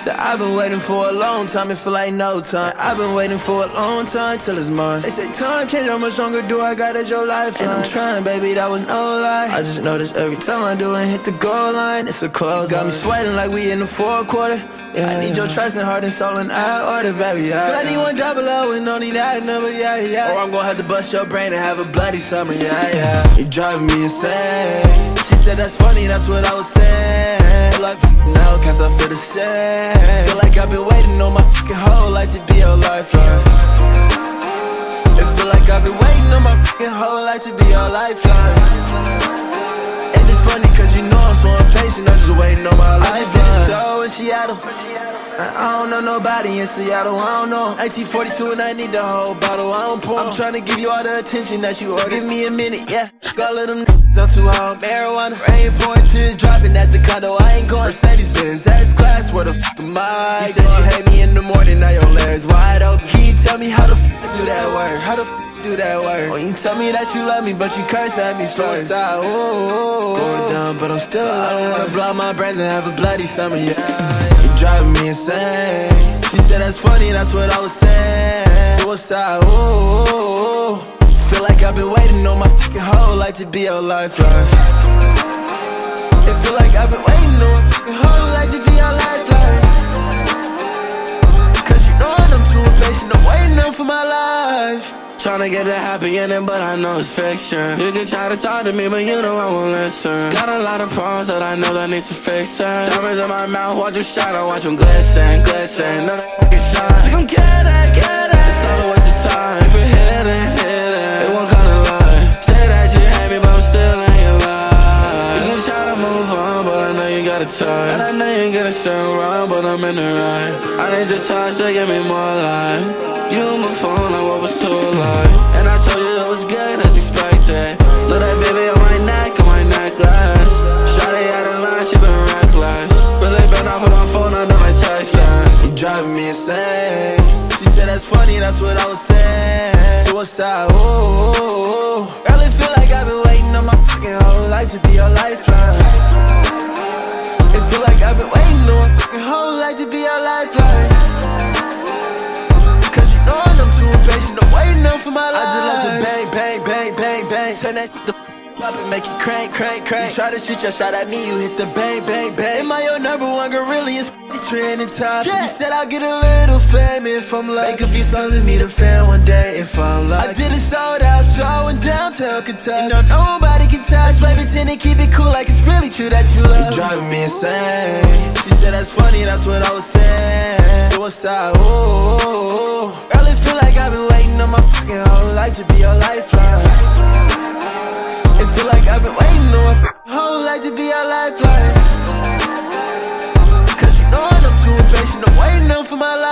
So I've been waiting for a long time, it feel like no time. I've been waiting for a long time till it's mine. They say time change, how much longer do I got as your life? And I'm trying, baby, that was no lie. I just notice every time I do and hit the goal line, it's a close. Got me sweating like we in the fourth quarter. Yeah, I need your trust and heart and soul and I order, baby. Yeah. Cause I need one double O and only that number, yeah, yeah. Or I'm gonna have to bust your brain and have a bloody summer, yeah, yeah. You driving me insane. She said that's funny, that's what I was saying. Like now, cause I feel the same. Feel like I've been waiting on my fucking whole life to be your lifeline. It feel like I've been waiting on my fucking whole life to be your lifeline. And it's funny cause you know I don't know nobody in Seattle, I don't know. 1942 and I need the whole bottle, I don't pour. I'm trying to give you all the attention that you ordered Give me a minute, yeah. Got let them up too hard, marijuana. Rain pouring tears dropping at the condo I ain't going. Mercedes Benz, S class, where the fuck am I? You said you hate me in the morning, now your legs wide open. Can you tell me how the fuck do that work? How the fuck do that work? When you tell me that you love me, but you curse at me Suicide, ooh, Going down, but I'm still alive I don't wanna blow my brains and have a bloody summer, yeah driving me insane. She said that's funny, that's what I was saying. Suicide, ooh Feel like I've been waiting on my fucking whole life to be your lifeline. It feel like I've been waiting on my fucking whole life to be your lifeline. Cause you know I'm too impatient, I'm waiting up for my life Tryna get a happy ending, but I know it's fiction. You can try to talk to me, but you know I won't listen. Got a lot of problems that I know that needs to fix. Diamonds in my mouth, watch them shine, I watch them glisten, glisten. None of that shine. So come get it, get it. It's all a waste of time. If you're hitting, hitting, it won't come lie. Say that you hate me, but I'm still in your life. You can try to move on, but I know you got a touch. And I know you get a certain wrong, but I'm in the right. I need your touch to give me more life. You on my phone, I was told like And I told you it was good as expected. Know that baby on my neck, on my necklace. Shawty out of line, she been reckless. Really been off of my phone, know my texting You driving me insane. She said that's funny, that's what I was saying. Suicide, ooh Girl, feel like I've been waiting on my fucking whole life to be your lifeline Turn that the up and make it crank, crank, crank. You try to shoot your shot at me, you hit the bang, bang, bang. Am I your number one gorilla? It's trending top. Yeah. You said I'll get a little fame if I'm lucky. Make a few songs and meet a fan one day if I'm lucky. I did it sold out show in downtown Kentucky. You know nobody can touch. Play pretend and keep it cool like it's really true that you love. You driving me insane. She said that's funny, that's what I was saying. Suicide, ooh. for my life.